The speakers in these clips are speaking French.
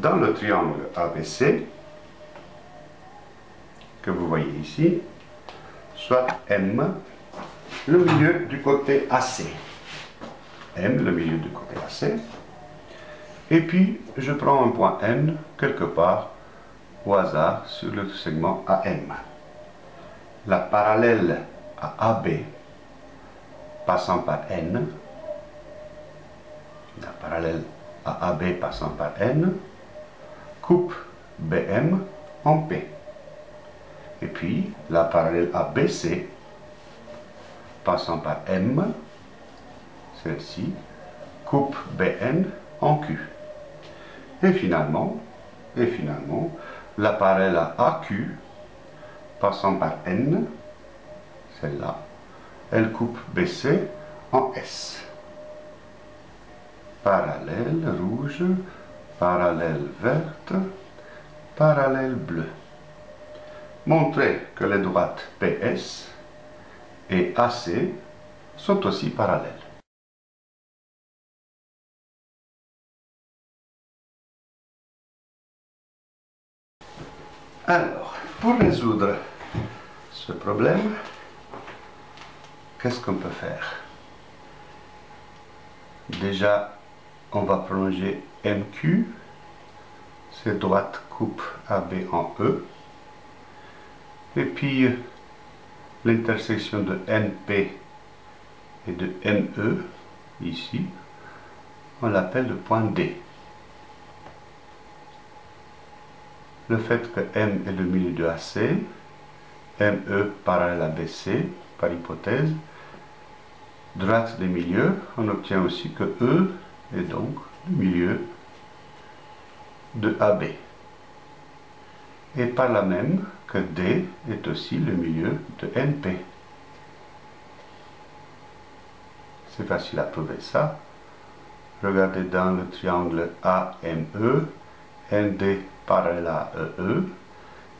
dans le triangle ABC, que vous voyez ici, soit M, le milieu du côté AC. M, le milieu du côté AC. Et puis, je prends un point N quelque part au hasard sur le segment AM. La parallèle à AB passant par N, la parallèle à AB passant par N, coupe BM en P. Et puis la parallèle à BC passant par M, celle-ci, coupe BN en Q. Et finalement, et finalement, la parallèle à AQ passant par N, celle-là, elle coupe BC en S. Parallèle rouge, parallèle verte, parallèle bleu. Montrez que les droites PS et AC sont aussi parallèles. Alors, pour résoudre ce problème, qu'est-ce qu'on peut faire? Déjà, on va prolonger MQ, cette droite coupe AB en E, et puis l'intersection de NP et de ME, ici, on l'appelle le point D. Le fait que M est le milieu de AC, ME parallèle à BC, par hypothèse, droite des milieux, on obtient aussi que E est donc le milieu de AB. Et par là même que D est aussi le milieu de NP. C'est facile à prouver ça. Regardez dans le triangle AME, ND parallèle à EE,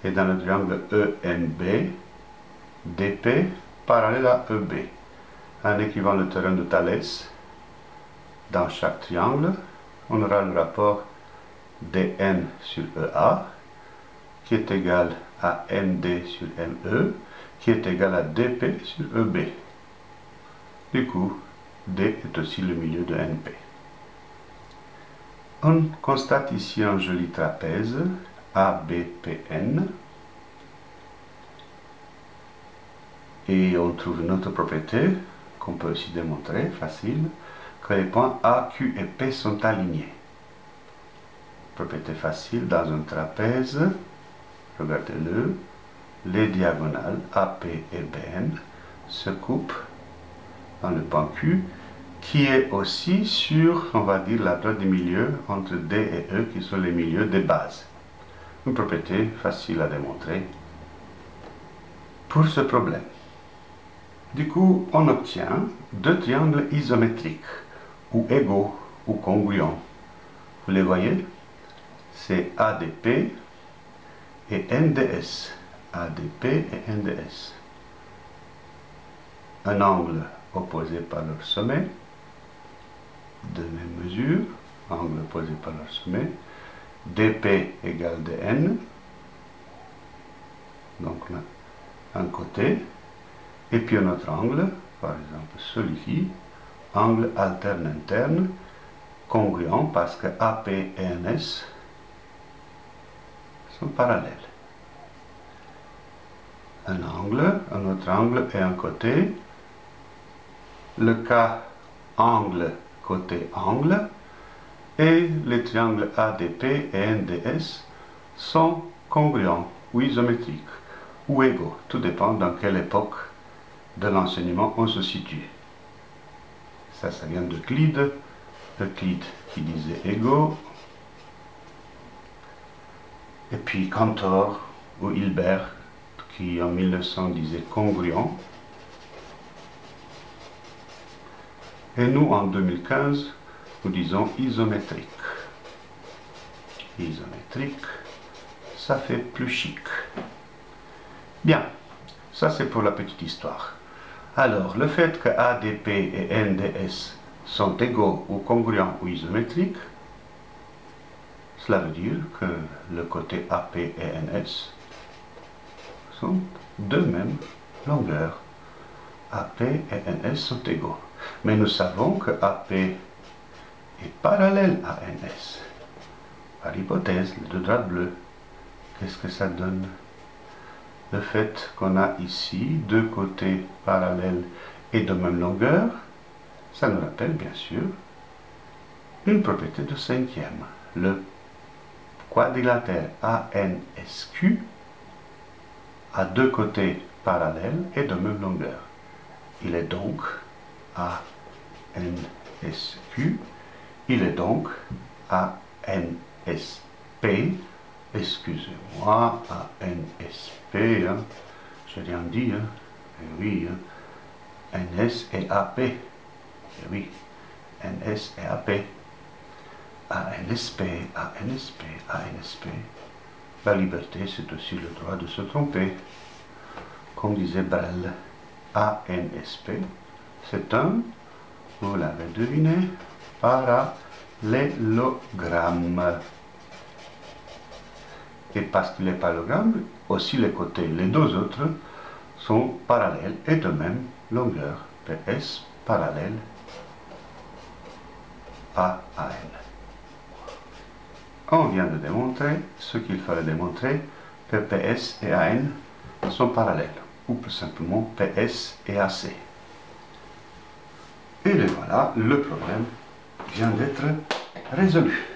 et dans le triangle ENB, DP parallèle à EB. En écrivant le terrain de Thalès, dans chaque triangle, on aura le rapport dn sur EA, qui est égal à ND sur ME, qui est égal à DP sur EB. Du coup, D est aussi le milieu de NP. On constate ici un joli trapèze ABPN et on trouve une autre propriété qu'on peut aussi démontrer, facile, les points A, Q et P sont alignés. Propriété facile dans un trapèze, regardez-le, les diagonales AP et BN se coupent dans le point Q qui est aussi sur, on va dire, la droite du milieu entre D et E qui sont les milieux des bases. Une propriété facile à démontrer pour ce problème. Du coup, on obtient deux triangles isométriques, ou égaux, ou congruents. Vous les voyez? C'est ADP et NDS. ADP et NDS. Un angle opposé par leur sommet, de même mesure, angle opposé par leur sommet, dp égale dn, donc un côté, et puis un autre angle, par exemple celui-ci, angle alterne interne, congruent parce que AP et NS sont parallèles. Un angle, un autre angle et un côté. Le cas angle, côté angle, et les triangles ADP et NDS sont congruents ou isométriques ou égaux. Tout dépend dans quelle époque de l'enseignement on se situe. Ça, ça vient d'Euclide. Euclide qui disait égaux. Et puis Cantor ou Hilbert qui en 1900 disait congruent. Et nous, en 2015, nous disons isométrique. Isométrique, ça fait plus chic. Bien, ça c'est pour la petite histoire. Alors, le fait que ADP et NDS sont égaux ou congruents ou isométriques, Cela veut dire que le côté AP et NS sont de même longueur. AP et NS sont égaux. Mais nous savons que AP est parallèle à NS. Par hypothèse, le droite bleu, qu'est-ce que ça donne? Le fait qu'on a ici deux côtés parallèles et de même longueur, ça nous rappelle bien sûr une propriété de cinquième. Le quadrilatère ANSQ a deux côtés parallèles et de même longueur. Il est donc ANSQ, il est donc ANSP, excusez-moi, ANSP, hein, j'ai rien dit, hein, eh oui, hein, NS et AP, eh oui, NS et AP. ANSP, ANSP, ANSP. La liberté, c'est aussi le droit de se tromper. Comme disait Brel, ANSP, c'est un, vous l'avez deviné, parallélogramme. Et parce qu'il est parallélogramme, aussi les côtés, les deux autres, sont parallèles et de même longueur. PS parallèle à AN on vient de démontrer ce qu'il fallait démontrer, que PS et AN sont parallèles, ou plus simplement PS et AC. Et voilà, le problème vient d'être résolu.